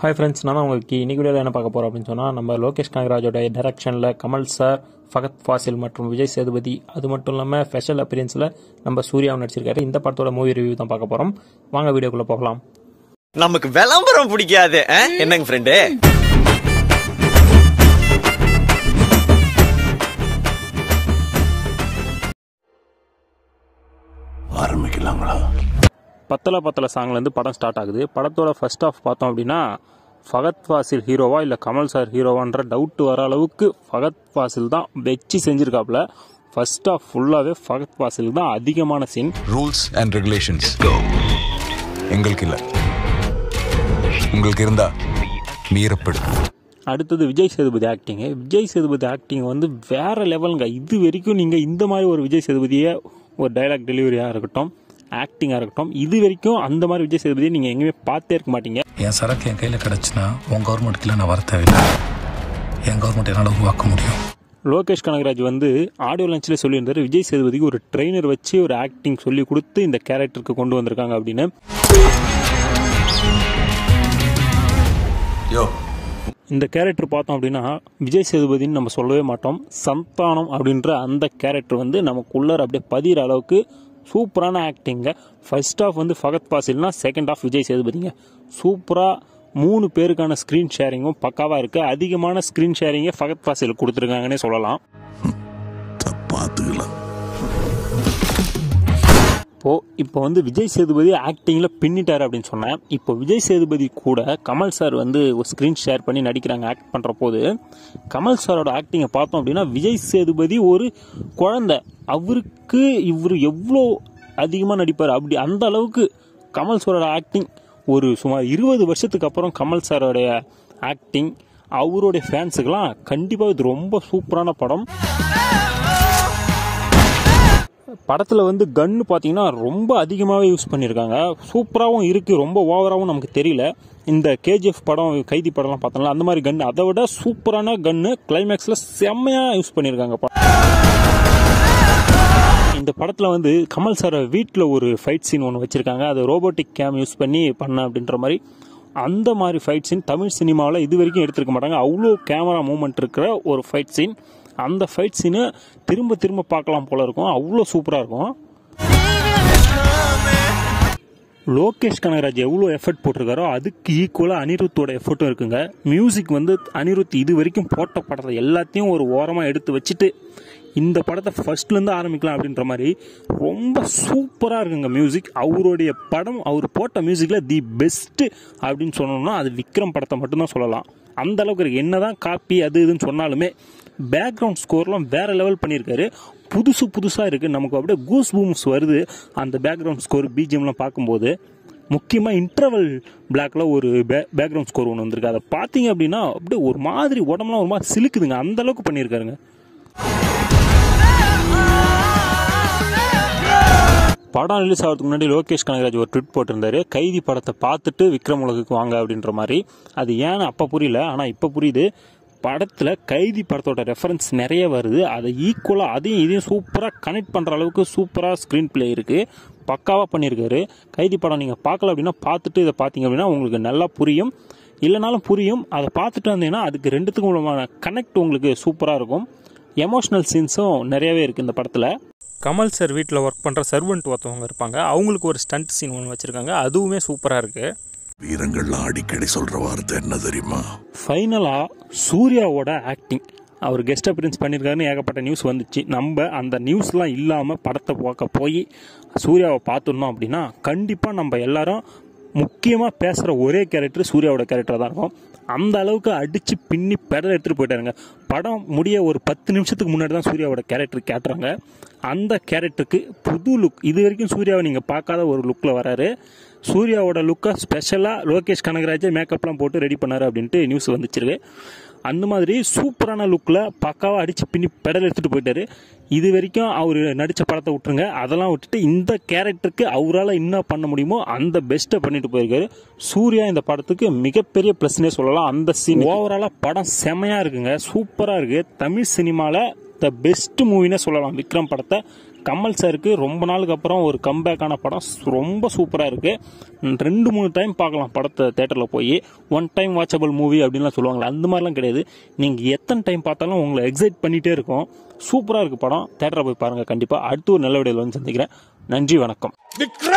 Hi friends நான் உங்களுக்கு இன்னைக்கு வீடியோவில் என்ன பார்க்க போகிறோம் அப்படின்னு சொன்னால் நம்ம லோகேஷ் கனகராஜோட டைரக்ஷனில் கமல் சார் ஃபகத் ஃபாசில் மற்றும் விஜய் சேதுபதி அது மட்டும் இல்லாமல் ஸ்பெஷல் அப்பியரன்ஸில் நம்ம சூர்யாவும் நடிச்சிருக்காரு. இந்த படத்தோட மூவி ரிவ்யூ தான் பார்க்க போகிறோம் வாங்க வீடியோக்குள்ளே போகலாம். நமக்கு விளம்பரம் பிடிக்காது என்னங்க ஃப்ரெண்டு பத்தல பத்தல சாங்லேருந்து படம் ஸ்டார்ட் ஆகுது. படத்தோட ஃபர்ஸ்ட் ஆஃப் பார்த்தோம் அப்படின்னா ஃபகத் ஃபாசில் ஹீரோவா இல்லை கமல் சார் ஹீரோவான்ற டவுட் வர அளவுக்கு ஃபகத் ஃபாசில் தான் வச்சு செஞ்சிருக்காப்புல. ஃபர்ஸ்ட் ஆஃப் ஃபுல்லாகவே ஃபகத் ஃபாசில் தான் அதிகமான சீன் ரூல்ஸ் அண்ட் ரெகுலேஷன்ஸ் எங்களுக்கு இல்ல. உங்களுக்கு இருந்தா மீறப்படும். அடுத்தது விஜய் சேதுபதி ஆக்டிங்கு விஜய் சேதுபதி ஆக்டிங் வந்து வேற லெவலுங்க இது வரைக்கும் நீங்கள் இந்த மாதிரி ஒரு விஜய் சேதுபதியை ஒரு டைலாக் டெலிவரியாக இருக்கட்டும் ஆக்டிங்காக இருக்கட்டும் இது வரைக்கும் அந்த மாதிரி விஜய் சேதுபதியை நீங்கள் எங்கேயுமே பார்த்தே இருக்க மாட்டீங்க. என் சரக்கு என் கையில் கிடச்சுன்னா உன் கவர்மெண்ட்டுக்குள்ள நான் வர தேவையில்லை. என் கவர்மெண்ட் என்னால் உருவாக்க முடியும். லோகேஷ் கனகராஜ் வந்து ஆடியோ லஞ்சில் சொல்லியிருந்தாரு விஜய் சேதுபதிக்கு ஒரு ட்ரெயினர் வச்சு ஒரு ஆக்டிங் சொல்லி கொடுத்து இந்த கேரக்டருக்கு கொண்டு வந்திருக்காங்க அப்படின்னு. யோ இந்த கேரக்டர் பார்த்தோம் அப்படின்னா விஜய் சேதுபதின்னு நம்ம சொல்லவே மாட்டோம் சந்தானம் அப்படின்ற அந்த கேரக்டர் வந்து நமக்குள்ளார அப்படியே பதிகிற அளவுக்கு சூப்பரான ஆக்டிங்க ஃபர்ஸ்ட் ஆஃப் வந்து ஃபகத் பாசில்னா செகண்ட் ஆஃப் விஜய் சேதுபதிங்க. சூப்பராக மூணு பேருக்கான ஸ்க்ரீன் ஷேரிங்கும் பக்காவாக இருக்குது அதிகமான ஸ்க்ரீன் ஷேரிங்கை ஃபகத் பாசில் கொடுத்துருக்காங்கன்னே சொல்லலாம். பார்த்துக்கலாம் இப்போது இப்போ வந்து விஜய் சேதுபதி ஆக்டிங்கில் பின்னிட்டார் அப்படின்னு சொன்னேன். இப்போ விஜய் சேதுபதி கூட கமல் சார் வந்து ஒரு ஸ்க்ரீன் ஷேர் பண்ணி நடிக்கிறாங்க ஆக்ட் பண்ணுற போது. கமல் சாரோட ஆக்டிங்கை பார்த்தோம் அப்படின்னா விஜய் சேதுபதி ஒரு குழந்தை. அவருக்கு இவர் எவ்வளோ அதிகமாக நடிப்பார்? அப்படி அந்த அளவுக்கு கமல் சாரோட ஆக்டிங் ஒரு சுமார் இருபது வருஷத்துக்கு அப்புறம் கமல் சாரோடைய ஆக்டிங் அவருடைய ஃபேன்ஸுக்கெல்லாம் கண்டிப்பாக இது ரொம்ப சூப்பரான படம். படத்தில் வந்து கன்னு பார்த்தீங்கன்னா ரொம்ப அதிகமாகவே யூஸ் பண்ணியிருக்காங்க சூப்பராகவும் இருக்குது ரொம்ப ஓவராகவும் நமக்கு தெரியல. இந்த கேஜிஎஃப் படம் கைதி படம்லாம் பார்த்தோம்ல அந்த மாதிரி கன்று அதை விட சூப்பரான கன்று கிளைமேக்ஸில் செம்மையாக யூஸ் பண்ணியிருக்காங்க படம். இந்த படத்தில் வந்து கமல் சாரை வீட்டில் ஒரு ஃபைட் சீன் ஒன்று வச்சுருக்காங்க. அது ரோபோட்டிக் கேம் யூஸ் பண்ணி பண்ண அப்படின்ற மாதிரி. அந்த மாதிரி ஃபைட் சீன் தமிழ் சினிமாவில் இது வரைக்கும் எடுத்திருக்க மாட்டாங்க. அவ்வளோ கேமரா மூமெண்ட் இருக்கிற ஒரு ஃபைட் சீன் அந்த ஃபைட் சீனை திரும்ப திரும்ப பார்க்கலாம் போல இருக்கும். அவ்வளோ சூப்பராக இருக்கும். லோகேஷ் கனகராஜ் எவ்வளோ எஃபர்ட் போட்டிருக்காரோ அதுக்கு ஈக்குவலாக அனிருத்தோட எஃபர்ட்டும் இருக்குங்க. மியூசிக் வந்து அனிருத் இது வரைக்கும் போட்ட படத்தை எல்லாத்தையும் ஒரு ஓரமாக எடுத்து வச்சுட்டு இந்த படத்தை ஃபர்ஸ்ட்லேருந்து ஆரம்பிக்கலாம் அப்படின்ற மாதிரி ரொம்ப சூப்பராக இருக்குங்க மியூசிக் அவருடைய படம் அவர் போட்ட மியூசிக்கில் தி பெஸ்ட்டு அப்படின்னு சொன்னோம்னா அது விக்ரம் படத்தை மட்டும்தான் சொல்லலாம். அந்த அளவுக்கு இருக்கு. என்னதான் காப்பி அது இதுன்னு சொன்னாலுமே பேக்ரவுண்ட் ஸ்கோர்லாம் வேறு லெவல் பண்ணியிருக்காரு. புதுசு புதுசாக இருக்குது நமக்கு அப்படியே கூஸ் பூம்ஸ் வருது அந்த பேக்ரவுண்ட் ஸ்கோர் பிஜிஎம்லாம் பார்க்கும்போது. முக்கியமாக இன்டர்வல் பிளாக்ல ஒரு பே பேக்ரவுண்ட் ஸ்கோர் ஒன்று வந்திருக்கு. அதை பார்த்தீங்க அப்படின்னா அப்படியே ஒரு மாதிரி உடம்புலாம் ஒரு மாதிரி சிலுக்குதுங்க. அந்த அளவுக்கு பண்ணியிருக்காருங்க. படம் ரிலீஸ் ஆகிறதுக்கு முன்னாடி லோகேஷ் கனகராஜ் ஒரு ட்விட் போட்டிருந்தாரு. கைதி படத்தை பார்த்துட்டு விக்ரம் உலகுக்கு வாங்க அப்படின்ற மாதிரி. அது ஏன்னு அப்போ புரியல ஆனால் இப்போ புரியுது. படத்தில் கைதி படத்தோட ரெஃபரன்ஸ் நிறைய வருது. அதை ஈக்குவலாக அதையும் இதையும் சூப்பராக கனெக்ட் பண்ணுற அளவுக்கு சூப்பராக ஸ்க்ரீன் பிளே இருக்குது பக்காவாக பண்ணியிருக்காரு. கைதி படம் நீங்கள் பார்க்கல அப்படின்னா பார்த்துட்டு இதை பார்த்தீங்க அப்படின்னா உங்களுக்கு நல்லா புரியும். இல்லைனாலும் புரியும். அதை பார்த்துட்டு வந்தீங்கன்னா அதுக்கு ரெண்டுத்துக்கும் உள்ளமான கனெக்ட் உங்களுக்கு சூப்பராக இருக்கும். எமோஷ்னல் சீன்ஸும் நிறையவே இருக்குது இந்த படத்தில். கமல் சார் வீட்டில் ஒர்க் பண்ணுற சர்வெண்ட் ஒருத்தவங்க இருப்பாங்க. அவங்களுக்கு ஒரு ஸ்டண்ட் சீன் ஒன்று வச்சுருக்காங்க. அதுவுமே சூப்பராக இருக்குது வீரங்கள்லாம் அடிக்கடி சொல்ற வார்த்தை என்ன தெரியுமா? ஃபைனலாக சூர்யாவோட ஆக்டிங் அவர் கெஸ்ட் அப்பியரன்ஸ் பண்ணியிருக்காருன்னு ஏகப்பட்ட நியூஸ் வந்துச்சு. நம்ம அந்த நியூஸ்லாம் இல்லாமல் படத்தை பார்க்க போய் சூர்யாவை பார்த்துருந்தோம் அப்படின்னா கண்டிப்பாக நம்ம எல்லாரும் முக்கியமாக பேசுகிற ஒரே கேரக்டர் சூர்யாவோட கேரக்டர் தான் இருக்கும். அந்த அளவுக்கு அடித்து பின்னி பெடல் எடுத்துகிட்டு போயிட்டாருங்க. படம் முடிய ஒரு பத்து நிமிஷத்துக்கு முன்னாடி தான் சூர்யாவோட கேரக்டர் கேட்டுறாங்க. அந்த கேரக்டருக்கு புது லுக் இது வரைக்கும் சூர்யாவை நீங்கள் பார்க்காத ஒரு லுக்கில் வராரு. சூர்யாவோட லுக்கை ஸ்பெஷலாக லோகேஷ் கனகராஜே மேக்கப்லாம் போட்டு ரெடி பண்ணாரு அப்படின்ட்டு நியூஸ் வந்துச்சிருக்கு. அந்த மாதிரி சூப்பரான லுக்கில் பக்காவாக அடித்து பின்னி பெடல் எடுத்துகிட்டு போயிட்டார். இது வரைக்கும் அவர் நடித்த படத்தை விட்டுருங்க. அதெல்லாம் விட்டுட்டு இந்த கேரக்டருக்கு அவரால் என்ன பண்ண முடியுமோ அந்த பெஸ்ட்டை பண்ணிட்டு போயிருக்காரு. சூர்யா இந்த படத்துக்கு மிகப்பெரிய ப்ளஸ்னே சொல்லலாம். அந்த சீன் ஓவராலாக படம் செமையாக இருக்குங்க. சூப்பராக இருக்குது தமிழ் சினிமாவில் த பெஸ்ட் மூவினே சொல்லலாம். விக்ரம் படத்தை. கமல் சாருக்கு ரொம்ப நாளுக்கு அப்புறம் ஒரு கம்பேக்கான படம். ரொம்ப சூப்பராக இருக்குது ரெண்டு மூணு டைம் பார்க்கலாம் படத்தை தேட்டரில் போய். ஒன் டைம் வாட்சபிள் மூவி அப்படின்லாம் சொல்லுவாங்களே அந்த மாதிரிலாம் கிடையாது. நீங்கள் எத்தனை டைம் பார்த்தாலும் உங்களை எக்ஸைட் பண்ணிகிட்டே இருக்கும். சூப்பராக இருக்குது படம். தேட்டரில் போய் பாருங்கள் கண்டிப்பாக அடுத்து ஒரு நல்ல விடையில் வந்து சந்திக்கிறேன். நன்றி வணக்கம். விக்ரம்!